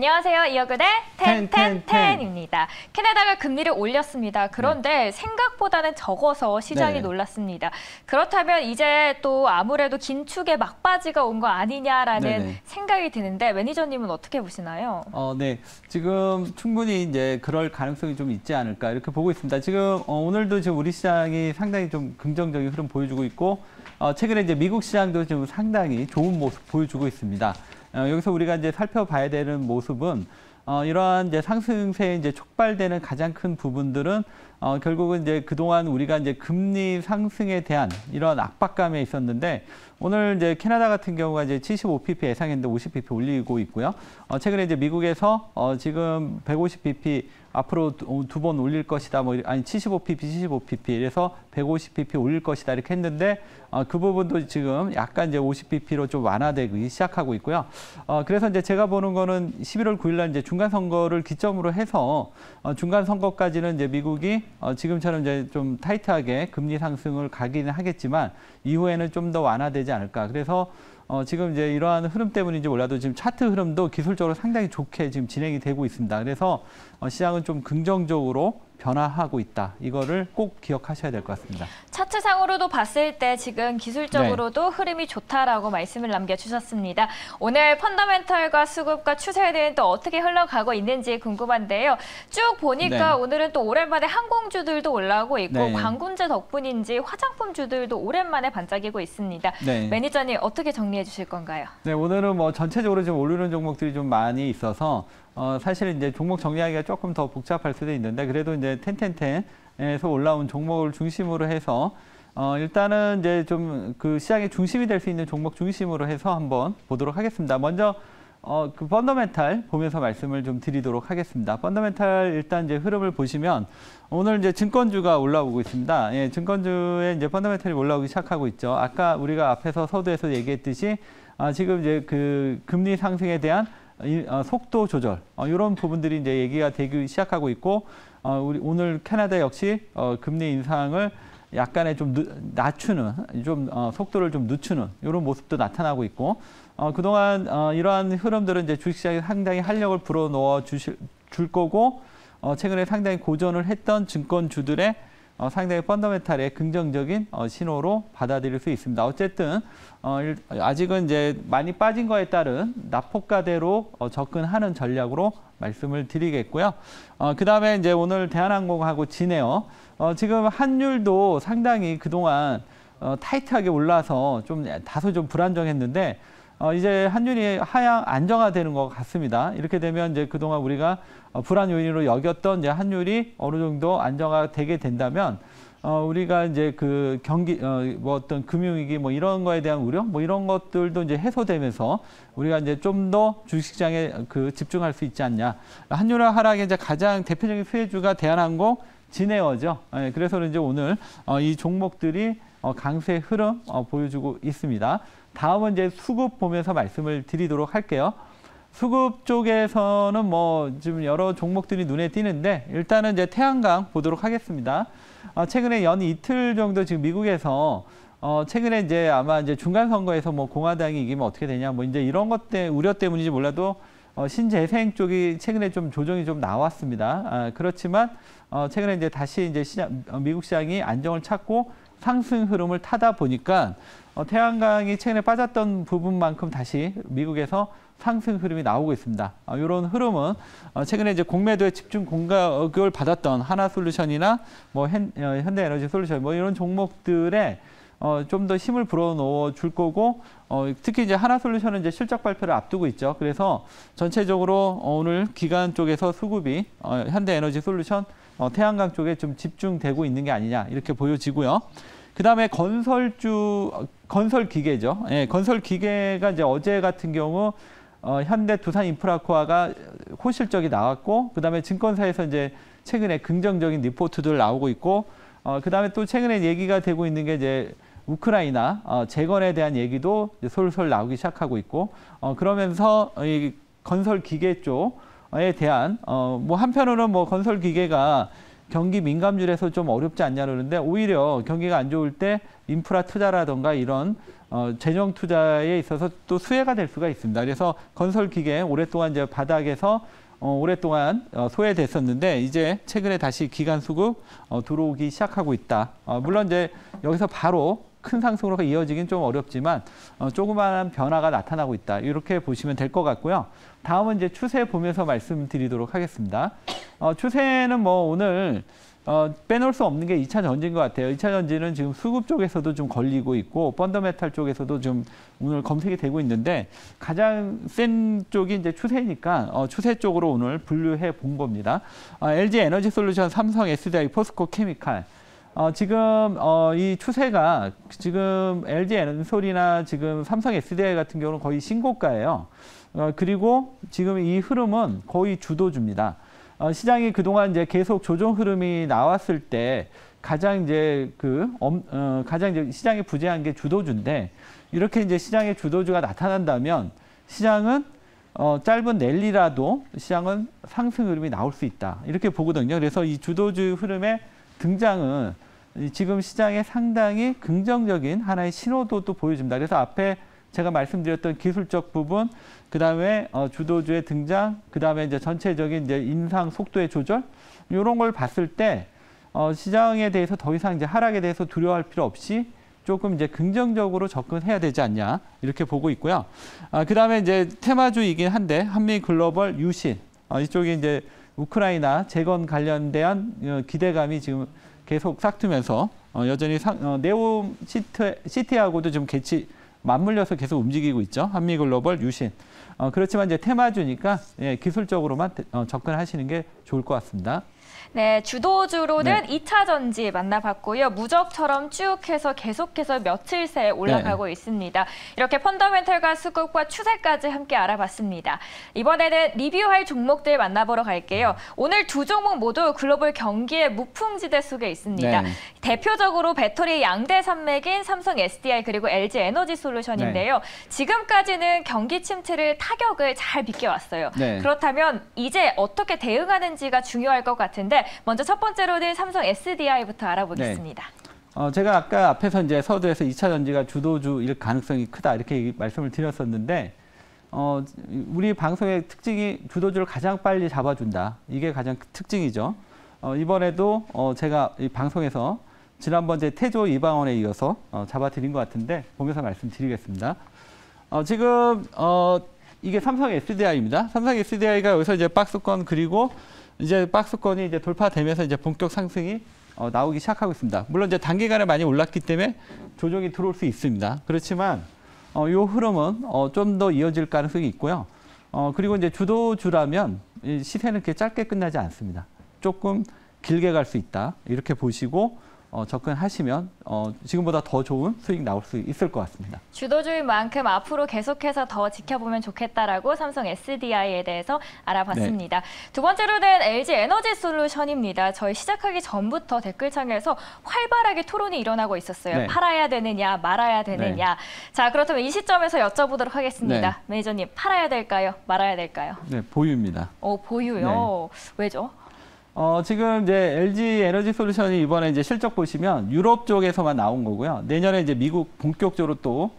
안녕하세요. 이어그대 텐, 텐, 텐텐텐입니다. 캐나다가 금리를 올렸습니다. 그런데 생각보다는 적어서 시장이 네. 놀랐습니다. 그렇다면 이제 또 아무래도 긴축의 막바지가 온 거 아니냐라는 네네. 생각이 드는데 매니저님은 어떻게 보시나요? 어, 네. 지금 충분히 이제 그럴 가능성이 좀 있지 않을까 이렇게 보고 있습니다. 지금 어, 오늘도 지금 우리 시장이 상당히 좀 긍정적인 흐름 보여주고 있고 어, 최근에 이제 미국 시장도 지금 상당히 좋은 모습 보여주고 있습니다. 어, 여기서 우리가 이제 살펴봐야 되는 모습은 어, 이러한 이제 상승세에 이제 촉발되는 가장 큰 부분들은 어, 결국은 이제 그동안 우리가 이제 금리 상승에 대한 이런 압박감에 있었는데 오늘 이제 캐나다 같은 경우가 이제 75pp 예상했는데 50pp 올리고 있고요. 어, 최근에 이제 미국에서 어, 지금 150pp 앞으로 두 번 올릴 것이다. 뭐 아니 75pp, 75pp 그래서 150pp 올릴 것이다 이렇게 했는데 어, 그 부분도 지금 약간 이제 50pp로 좀 완화되기 시작하고 있고요. 어, 그래서 이제 제가 보는 거는 11월 9일 날 이제 중간 선거를 기점으로 해서 어, 중간 선거까지는 이제 미국이 어, 지금처럼 이제 좀 타이트하게 금리 상승을 가기는 하겠지만 이후에는 좀 더 완화되지 않을까. 그래서 어, 지금 이제 이러한 흐름 때문인지 몰라도 지금 차트 흐름도 기술적으로 상당히 좋게 지금 진행이 되고 있습니다. 그래서 어, 시장은 좀 긍정적으로 변화하고 있다. 이거를 꼭 기억하셔야 될 것 같습니다. 차트상으로도 봤을 때 지금 기술적으로도 흐름이 좋다라고 말씀을 남겨주셨습니다. 오늘 펀더멘털과 수급과 추세는 또 어떻게 흘러가고 있는지 궁금한데요. 쭉 보니까 네. 오늘은 또 오랜만에 항공주들도 올라오고 있고 네. 관군제 덕분인지 화장품주들도 오랜만에 반짝이고 있습니다. 네. 매니저님 어떻게 정리해 주실 건가요? 네, 오늘은 뭐 전체적으로 좀 오르는 종목들이 좀 많이 있어서 어, 사실 이제 종목 정리하기가 조금 더 복잡할 수도 있는데 그래도 이제 텐텐텐에서 올라온 종목을 중심으로 해서 어, 일단은 이제 좀 그 시장의 중심이 될 수 있는 종목 중심으로 해서 한번 보도록 하겠습니다. 먼저 어, 그 펀더멘탈 보면서 말씀을 좀 드리도록 하겠습니다. 펀더멘탈 일단 이제 흐름을 보시면 오늘 이제 증권주가 올라오고 있습니다. 예, 증권주에 이제 펀더멘탈이 올라오기 시작하고 있죠. 아까 우리가 앞에서 서두에서 얘기했듯이 아, 지금 이제 그 금리 상승에 대한 속도 조절. 어, 이런 부분들이 이제 얘기가 되기 시작하고 있고 어, 우리 오늘 캐나다 역시 어, 금리 인상을 약간의 좀 늦, 낮추는 좀 어, 속도를 좀 늦추는 이런 모습도 나타나고 있고 어, 그동안 어, 이러한 흐름들은 이제 주식시장에 상당히 활력을 불어넣어 주실 줄 거고 어, 최근에 상당히 고전을 했던 증권주들의 어, 상당히 펀더멘탈의 긍정적인 어, 신호로 받아들일 수 있습니다. 어쨌든 어, 일- 아직은 이제 많이 빠진 거에 따른 납폭가대로 어, 접근하는 전략으로 말씀을 드리겠고요. 어, 그 다음에 이제 오늘 대한항공하고 지네어 어, 지금 환율도 상당히 그동안 어, 타이트하게 올라서 좀 다소 좀 불안정했는데 어, 이제 환율이 하향 안정화되는 것 같습니다. 이렇게 되면 이제 그동안 우리가 어, 불안 요인으로 여겼던 이제 환율이 어느 정도 안정화되게 된다면 어, 우리가 이제 그 경기, 어, 뭐 어떤 금융위기 뭐 이런 거에 대한 우려 뭐 이런 것들도 이제 해소되면서 우리가 이제 좀 더 주식시장에 그 집중할 수 있지 않냐. 환율 하락의 이제 가장 대표적인 수혜주가 대한항공 진에어죠. 예, 그래서 이제 오늘 어, 이 종목들이 어, 강세 흐름 어, 보여주고 있습니다. 다음은 이제 수급 보면서 말씀을 드리도록 할게요. 수급 쪽에서는 뭐 지금 여러 종목들이 눈에 띄는데 일단은 이제 태양광 보도록 하겠습니다. 어, 최근에 연 이틀 정도 지금 미국에서 어, 최근에 이제 아마 이제 중간 선거에서 뭐 공화당이 이기면 어떻게 되냐 뭐 이제 이런 것 때 우려 때문인지 몰라도 어, 신재생 쪽이 최근에 좀 조정이 좀 나왔습니다. 아, 그렇지만 어, 최근에 이제 다시 이제 시장, 어, 미국 시장이 안정을 찾고 상승 흐름을 타다 보니까 어, 태양광이 최근에 빠졌던 부분만큼 다시 미국에서 상승 흐름이 나오고 있습니다. 어, 이런 흐름은 어, 최근에 이제 공매도에 집중 공격을 받았던 하나솔루션이나 뭐 현, 어, 현대에너지 솔루션 뭐 이런 종목들에 어, 좀 더 힘을 불어넣어 줄 거고 어, 특히 이제 하나솔루션은 이제 실적 발표를 앞두고 있죠. 그래서 전체적으로 어, 오늘 기간 쪽에서 수급이 어, 현대에너지 솔루션 어, 태양광 쪽에 좀 집중되고 있는 게 아니냐 이렇게 보여지고요. 그 다음에 건설주, 어, 건설 기계죠. 예, 건설 기계가 이제 어제 같은 경우 어, 현대 두산 인프라코아가 호실적이 나왔고, 그 다음에 증권사에서 이제 최근에 긍정적인 리포트들 나오고 있고, 어, 그 다음에 또 최근에 얘기가 되고 있는 게 이제 우크라이나 어, 재건에 대한 얘기도 이제 솔솔 나오기 시작하고 있고, 어, 그러면서 이 건설 기계 쪽 에 대한 어, 뭐 한편으로는 뭐 건설 기계가 경기 민감률에서 좀 어렵지 않냐 그러는데 오히려 경기가 안 좋을 때 인프라 투자라던가 이런 어, 재정 투자에 있어서 또 수혜가 될 수가 있습니다. 그래서 건설 기계 오랫동안 이제 바닥에서 어, 오랫동안 어, 소외됐었는데 이제 최근에 다시 기간 수급 어, 들어오기 시작하고 있다. 어, 물론 이제 여기서 바로 큰 상승으로 이어지긴 좀 어렵지만 어, 조그마한 변화가 나타나고 있다. 이렇게 보시면 될 것 같고요. 다음은 이제 추세 보면서 말씀드리도록 하겠습니다. 어, 추세는 뭐 오늘 어, 빼놓을 수 없는 게 2차 전지인 것 같아요. 2차 전지는 지금 수급 쪽에서도 좀 걸리고 있고 펀더메탈 쪽에서도 좀 오늘 검색이 되고 있는데 가장 센 쪽이 이제 추세니까 어, 추세 쪽으로 오늘 분류해 본 겁니다. 어, LG 에너지 솔루션, 삼성 SDI, 포스코 케미칼 어, 지금 어, 이 추세가 지금 LG 엔솔이나 지금 삼성 SDI 같은 경우는 거의 신고가예요. 어, 그리고 지금 이 흐름은 거의 주도주입니다. 어, 시장이 그동안 이제 계속 조정 흐름이 나왔을 때 가장 이제 그 엄, 어, 가장 이제 시장이 부재한 게 주도주인데 이렇게 이제 시장의 주도주가 나타난다면 시장은 어, 짧은 랠리라도 시장은 상승 흐름이 나올 수 있다 이렇게 보거든요. 그래서 이 주도주 흐름의 등장은 이 지금 시장에 상당히 긍정적인 하나의 신호도도 보여줍니다. 그래서 앞에 제가 말씀드렸던 기술적 부분, 그 다음에 어, 주도주의 등장, 그 다음에 이제 전체적인 이제 인상 속도의 조절 이런 걸 봤을 때 어, 시장에 대해서 더 이상 이제 하락에 대해서 두려워할 필요 없이 조금 이제 긍정적으로 접근해야 되지 않냐 이렇게 보고 있고요. 아, 그 다음에 이제 테마주이긴 한데 한미 글로벌 유신 어, 이쪽이 이제 우크라이나 재건 관련된 어, 기대감이 지금 계속 싹트면서 어, 여전히 상, 어, 네옴 시트, 시티 하고도 좀 개치 맞물려서 계속 움직이고 있죠. 한미 글로벌 유신. 어, 그렇지만 이제 테마주니까 예, 기술적으로만 어, 접근하시는 게 좋을 것 같습니다. 네, 주도주로는 이 2차 전지 만나봤고요. 무적처럼 쭉 해서 계속해서 며칠 새 올라가고 있습니다. 이렇게 펀더멘털과 수급과 추세까지 함께 알아봤습니다. 이번에는 리뷰할 종목들 만나보러 갈게요. 오늘 두 종목 모두 글로벌 경기의 무풍지대 속에 있습니다. 네. 대표적으로 배터리 양대 산맥인 삼성 SDI 그리고 LG 에너지 솔루션인데요. 지금까지는 경기 침체를 타격을 잘 비껴왔어요. 네. 그렇다면 이제 어떻게 대응하는지가 중요할 것 같은데 먼저 첫 번째로는 삼성 SDI부터 알아보겠습니다. 어, 제가 아까 앞에서 이제 서두에서 2차 전지가 주도주일 가능성이 크다 이렇게 말씀을 드렸었는데 어, 우리 방송의 특징이 주도주를 가장 빨리 잡아준다. 이게 가장 특징이죠. 어, 이번에도 어, 제가 이 방송에서 지난번 제 태조 이방원에 이어서 어, 잡아드린 것 같은데 보면서 말씀드리겠습니다. 어, 지금 어, 이게 삼성 SDI입니다. 삼성 SDI가 여기서 이제 박스권 그리고 이제 박스권이 이제 돌파되면서 이제 본격 상승이 어, 나오기 시작하고 있습니다. 물론 이제 단기간에 많이 올랐기 때문에 조정이 들어올 수 있습니다. 그렇지만 어, 이 흐름은 어, 좀 더 이어질 가능성이 있고요. 어, 그리고 이제 주도주라면 이 시세는 그렇게 짧게 끝나지 않습니다. 조금 길게 갈 수 있다. 이렇게 보시고 어, 접근하시면 어, 지금보다 더 좋은 수익 나올 수 있을 것 같습니다. 주도주인 만큼 앞으로 계속해서 더 지켜보면 좋겠다라고 삼성 SDI에 대해서 알아봤습니다. 두 번째로는 LG 에너지 솔루션입니다. 저희 시작하기 전부터 댓글창에서 활발하게 토론이 일어나고 있었어요. 네. 팔아야 되느냐, 말아야 되느냐. 자, 그렇다면 이 시점에서 여쭤보도록 하겠습니다. 매니저님, 팔아야 될까요? 말아야 될까요? 네, 보유입니다. 어, 보유요. 왜죠? 어, 지금 이제 LG 에너지 솔루션이 이번에 이제 실적 보시면 유럽 쪽에서만 나온 거고요. 내년에 이제 미국 본격적으로 또,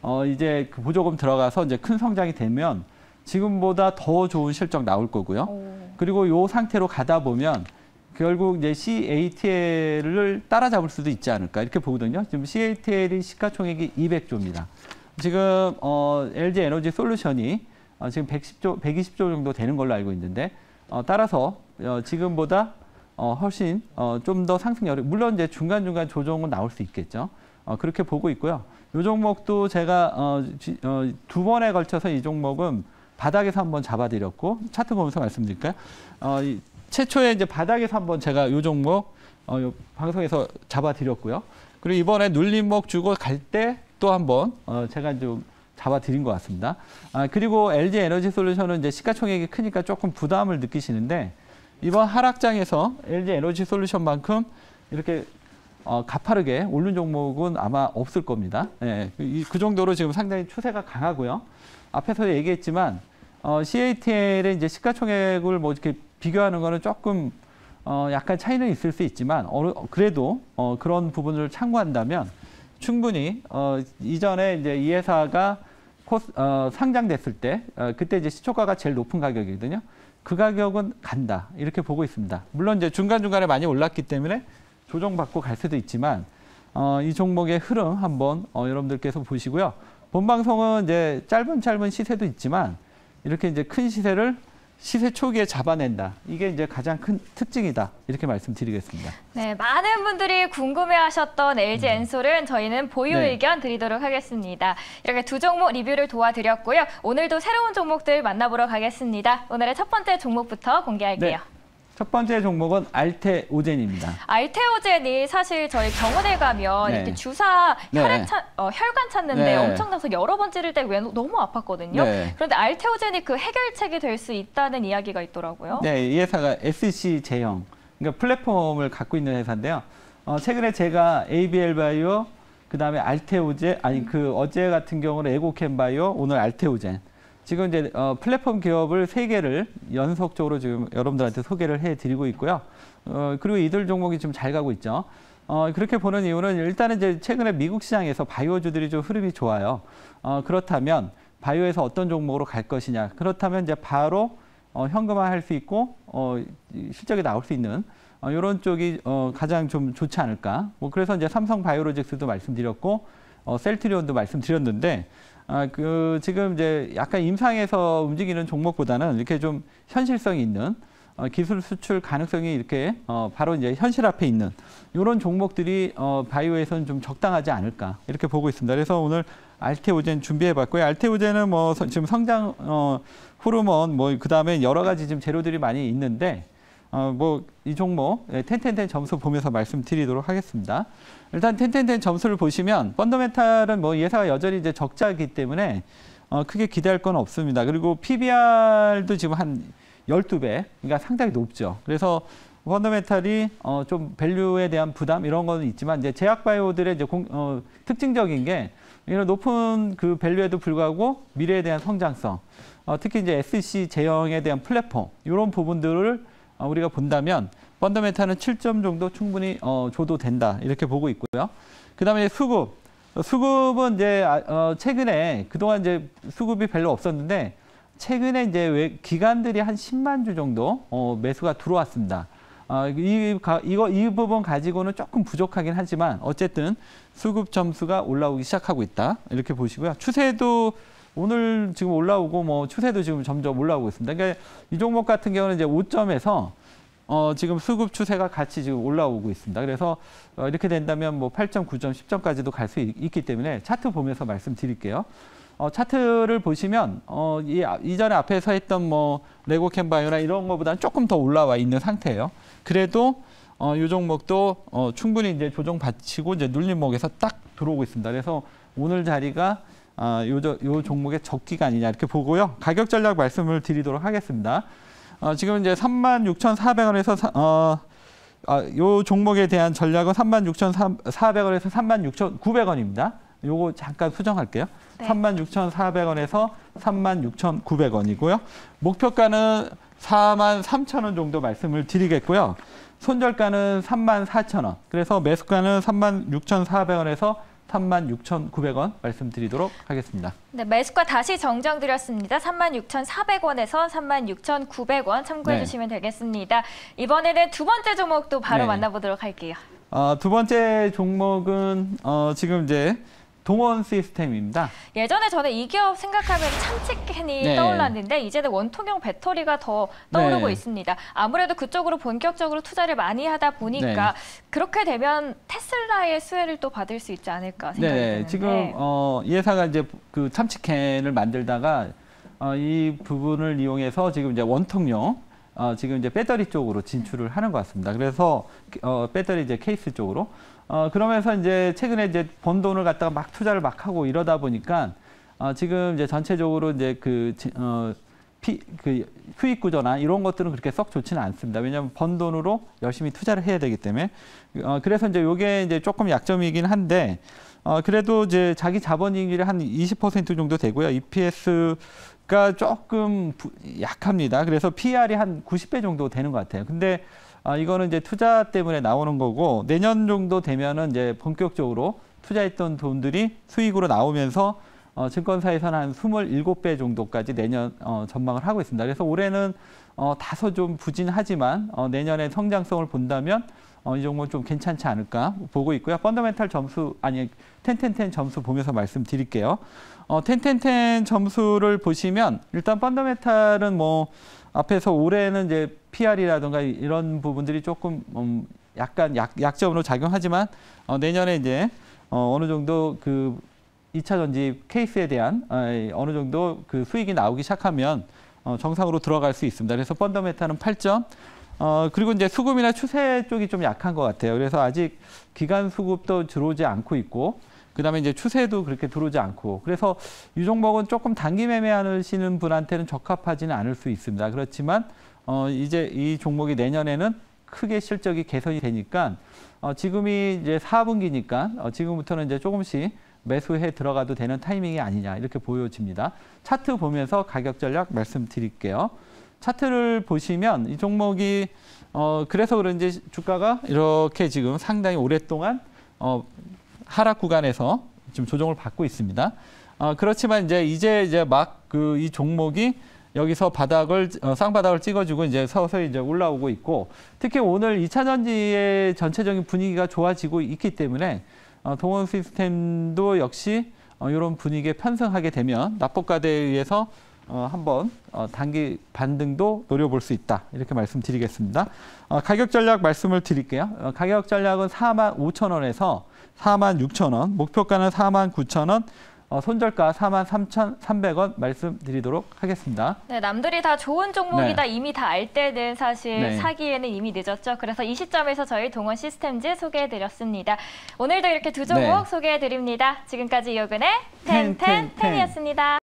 어, 이제 그 보조금 들어가서 이제 큰 성장이 되면 지금보다 더 좋은 실적 나올 거고요. 오. 그리고 요 상태로 가다 보면 결국 이제 CATL을 따라잡을 수도 있지 않을까 이렇게 보거든요. 지금 CATL이 시가총액이 200조입니다. 지금 어, LG 에너지 솔루션이 어, 지금 110조, 120조 정도 되는 걸로 알고 있는데 어, 따라서 어, 지금보다 어, 훨씬 어, 좀 더 상승률이 물론 이제 중간 중간 조정은 나올 수 있겠죠. 어, 그렇게 보고 있고요. 이 종목도 제가 어, 지- 어, 두 번에 걸쳐서 이 종목은 바닥에서 한번 잡아드렸고 차트 보면서 말씀드릴까요? 어, 이 최초에 이제 바닥에서 한번 제가 이 종목 어, 요 방송에서 잡아드렸고요. 그리고 이번에 눌림목 주고 갈 때 또 한번 어, 제가 좀 잡아드린 것 같습니다. 아, 그리고 LG 에너지 솔루션은 이제 시가총액이 크니까 조금 부담을 느끼시는데 이번 하락장에서 LG 에너지 솔루션만큼 이렇게 어, 가파르게 오른 종목은 아마 없을 겁니다. 예, 이- 그 정도로 지금 상당히 추세가 강하고요. 앞에서 얘기했지만 어, CATL의 이제 시가총액을 뭐 이렇게 비교하는 거는 조금 어, 약간 차이는 있을 수 있지만 어느, 그래도 어, 그런 부분을 참고한다면 충분히 어, 이전에 이제 이 회사가 코스, 어, 상장됐을 때 어, 그때 이제 시초가가 제일 높은 가격이거든요. 그 가격은 간다 이렇게 보고 있습니다. 물론 이제 중간 중간에 많이 올랐기 때문에 조정받고 갈 수도 있지만 어, 이 종목의 흐름 한번 어, 여러분들께서 보시고요. 본 방송은 이제 짧은 짧은 시세도 있지만 이렇게 이제 큰 시세를 시세 초기에 잡아낸다. 이게 이제 가장 큰 특징이다. 이렇게 말씀드리겠습니다. 네, 많은 분들이 궁금해하셨던 LG 엔솔은 저희는 보유 음. 네. 의견 드리도록 하겠습니다. 이렇게 두 종목 리뷰를 도와드렸고요. 오늘도 새로운 종목들 만나보러 가겠습니다. 오늘의 첫 번째 종목부터 공개할게요. 네. 첫 번째 종목은 알테오젠입니다. 알테오젠이 사실 저희 병원에 가면 네. 이렇게 주사 네. 혈액 차, 어, 혈관 찾는데 네. 엄청 나서 여러 번 찌를 때 왜 너무 아팠거든요. 네. 그런데 알테오젠이 그 해결책이 될 수 있다는 이야기가 있더라고요. 네, 이 회사가 SC 제형, 그러니까 플랫폼을 갖고 있는 회사인데요. 어, 최근에 제가 ABL 바이오, 그 다음에 알테오젠, 아니 그 어제 같은 경우는 에고캠 바이오, 오늘 알테오젠. 지금 이제 어, 플랫폼 기업을 세 개를 연속적으로 지금 여러분들한테 소개를 해드리고 있고요. 어, 그리고 이들 종목이 좀잘 가고 있죠. 어, 그렇게 보는 이유는 일단은 이제 최근에 미국 시장에서 바이오주들이 좀 흐름이 좋아요. 어, 그렇다면 바이오에서 어떤 종목으로 갈 것이냐. 그렇다면 이제 바로 어, 현금화할 수 있고 어, 이 실적이 나올 수 있는 어, 이런 쪽이 어, 가장 좀 좋지 않을까. 뭐 그래서 이제 삼성 바이오로직스도 말씀드렸고 어, 셀트리온도 말씀드렸는데 아, 그 지금 이제 약간 임상에서 움직이는 종목보다는 이렇게 좀 현실성이 있는 어, 기술 수출 가능성이 이렇게 어, 바로 이제 현실 앞에 있는 이런 종목들이 어, 바이오에서는 좀 적당하지 않을까 이렇게 보고 있습니다. 그래서 오늘 알테오젠 준비해봤고요. 알테오젠은 뭐 서- 지금 성장 어, 호르몬 뭐 그다음에 여러 가지 지금 재료들이 많이 있는데 어, 뭐이 종목 예, 텐텐텐 점수 보면서 말씀드리도록 하겠습니다. 일단 텐텐텐 점수를 보시면 펀더멘탈은 뭐 예사가 여전히 이제 적자이기 때문에 어, 크게 기대할 건 없습니다. 그리고 PBR도 지금 한 12배, 그러니까 상당히 높죠. 그래서 펀더멘탈이 어, 좀 밸류에 대한 부담 이런 거는 있지만 이제 제약바이오들의 이제 공, 어, 특징적인 게 이런 높은 그 밸류에도 불구하고 미래에 대한 성장성, 어, 특히 이제 SC 제형에 대한 플랫폼 이런 부분들을 어, 우리가 본다면 펀더멘탈은 7점 정도 충분히 어, 줘도 된다 이렇게 보고 있고요. 그다음에 수급, 어, 수급은 이제 아, 어, 최근에 그동안 이제 수급이 별로 없었는데 최근에 이제 왜 기관들이 한 10만 주 정도 어, 매수가 들어왔습니다. 어, 이, 가, 이거, 이 부분 가지고는 조금 부족하긴 하지만 어쨌든 수급 점수가 올라오기 시작하고 있다. 이렇게 보시고요. 추세도 오늘 지금 올라오고 뭐 추세도 지금 점점 올라오고 있습니다. 그러니까 이 종목 같은 경우는 이제 5점에서 어, 지금 수급 추세가 같이 지금 올라오고 있습니다. 그래서 어, 이렇게 된다면 뭐 8점, 9점, 10점까지도 갈 수 있기 때문에 차트 보면서 말씀드릴게요. 어, 차트를 보시면 어, 이, 아- 이전에 앞에서 했던 뭐 레고 캔바이오나 이런 거보다는 조금 더 올라와 있는 상태예요. 그래도 어, 이 종목도 어, 충분히 이제 조정 받치고 이제 눌림목에서 딱 들어오고 있습니다. 그래서 오늘 자리가 아, 요, 저- 요 종목의 적기가 아니냐 이렇게 보고요. 가격 전략 말씀을 드리도록 하겠습니다. 어, 지금 이제 36,400원에서 사, 어, 아, 요 종목에 대한 전략은 36,400원에서 36,900원입니다. 요거 잠깐 수정할게요. 네. 36,400원에서 36,900원이고요. 목표가는 43,000원 정도 말씀을 드리겠고요. 손절가는 34,000원. 그래서 매수가는 36,400원에서 36,900원 말씀드리도록 하겠습니다. 네, 매수가 다시 정정드렸습니다. 36,400원에서 36,900원 참고해 네. 주시면 되겠습니다. 이번에는 두 번째 종목도 바로 네. 만나보도록 할게요. 어, 두 번째 종목은 어, 지금 이제 동원 시스템입니다. 예전에 저는 이 기업 생각하면 참치캔이 네. 떠올랐는데 이제는 원통형 배터리가 더 떠오르고 네. 있습니다. 아무래도 그쪽으로 본격적으로 투자를 많이 하다 보니까 네. 그렇게 되면 테슬라의 수혜를 또 받을 수 있지 않을까 생각이 네, 드는데 지금 어, 이 회사가 이제 그 참치캔을 만들다가 어, 이 부분을 이용해서 지금 이제 원통용 어, 지금 이제 배터리 쪽으로 진출을 하는 것 같습니다. 그래서 어, 배터리 이제 케이스 쪽으로 어, 그러면서 이제 최근에 이제 번 돈을 갖다가 막 투자를 막 하고 이러다 보니까 어, 지금 이제 전체적으로 이제 그 지- 어, 피, 그 수익 구조나 이런 것들은 그렇게 썩 좋지는 않습니다. 왜냐하면 번 돈으로 열심히 투자를 해야 되기 때문에 어, 그래서 이제 요게 이제 조금 약점이긴 한데 어, 그래도 이제 자기 자본이익률이 한 20% 정도 되고요. EPS 가 조금 부- 약합니다. 그래서 PR이 한 90배 정도 되는 것 같아요. 근데 아, 이거는 이제 투자 때문에 나오는 거고 내년 정도 되면은 이제 본격적으로 투자했던 돈들이 수익으로 나오면서 어, 증권사에서는 한 27배 정도까지 내년 어, 전망을 하고 있습니다. 그래서 올해는 어, 다소 좀 부진하지만 어, 내년에 성장성을 본다면 어, 이 종목은 좀 괜찮지 않을까 보고 있고요. 펀더멘탈 점수 아니 텐텐텐 점수 보면서 말씀드릴게요. 어, 텐텐텐 점수를 보시면 일단 펀더멘탈은 뭐 앞에서 올해는 이제 PR이라든가 이런 부분들이 조금 음, 약간 약, 약점으로 작용하지만 어, 내년에 이제 어, 어느 정도 그 2차 전지 케이스에 대한 어, 어느 정도 그 수익이 나오기 시작하면 어, 정상으로 들어갈 수 있습니다. 그래서 펀더메타는 8점. 어, 그리고 이제 수급이나 추세 쪽이 좀 약한 것 같아요. 그래서 아직 기간 수급도 들어오지 않고 있고, 그 다음에 이제 추세도 그렇게 들어오지 않고, 그래서 이 종목은 조금 단기 매매하시는 분한테는 적합하지는 않을 수 있습니다. 그렇지만, 어, 이제 이 종목이 내년에는 크게 실적이 개선이 되니까, 어, 지금이 이제 4분기니까, 어, 지금부터는 이제 조금씩 매수해 들어가도 되는 타이밍이 아니냐, 이렇게 보여집니다. 차트 보면서 가격 전략 말씀드릴게요. 차트를 보시면 이 종목이 어 그래서 그런지 주가가 이렇게 지금 상당히 오랫동안 어 하락 구간에서 지금 조정을 받고 있습니다. 어 그렇지만 이제 이제 이제 막 그 이 종목이 여기서 바닥을 어, 쌍바닥을 찍어주고 이제 서서히 이제 올라오고 있고 특히 오늘 2차 전지의 전체적인 분위기가 좋아지고 있기 때문에 어, 동원 시스템도 역시 어, 이런 분위기에 편승하게 되면 낙폭과대에 의해서 어, 한번 어, 단기 반등도 노려볼 수 있다 이렇게 말씀드리겠습니다. 어, 가격 전략 말씀을 드릴게요. 어, 가격 전략은 4만 5천 원에서 4만 6천 원, 목표가는 4만 9천 원, 어, 손절가 4만 3천 300원 말씀드리도록 하겠습니다. 네, 남들이 다 좋은 종목이다 이미 다 알 때는 사실 네. 사기에는 이미 늦었죠. 그래서 이 시점에서 저희 동원시스템즈 소개해드렸습니다. 오늘도 이렇게 두 종목 네. 소개해드립니다. 지금까지 텐. 텐텐텐이었습니다.